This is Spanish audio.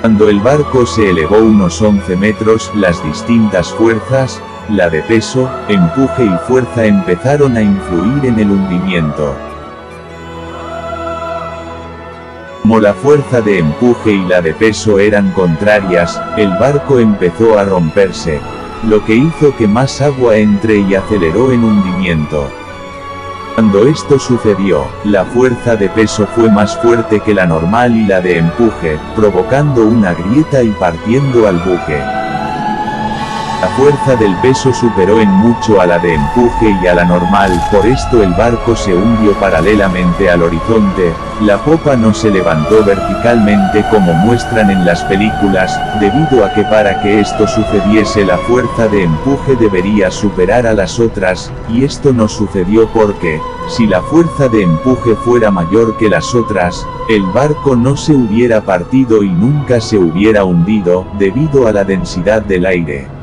Cuando el barco se elevó unos 11 metros, las distintas fuerzas, la de peso, empuje y fuerza empezaron a influir en el hundimiento. Como la fuerza de empuje y la de peso eran contrarias, el barco empezó a romperse, lo que hizo que más agua entre y aceleró el hundimiento. Cuando esto sucedió, la fuerza de peso fue más fuerte que la normal y la de empuje, provocando una grieta y partiendo al buque. La fuerza del peso superó en mucho a la de empuje y a la normal, por esto el barco se hundió paralelamente al horizonte, la popa no se levantó verticalmente como muestran en las películas, debido a que para que esto sucediese la fuerza de empuje debería superar a las otras, y esto no sucedió porque, si la fuerza de empuje fuera mayor que las otras, el barco no se hubiera partido y nunca se hubiera hundido, debido a la densidad del aire.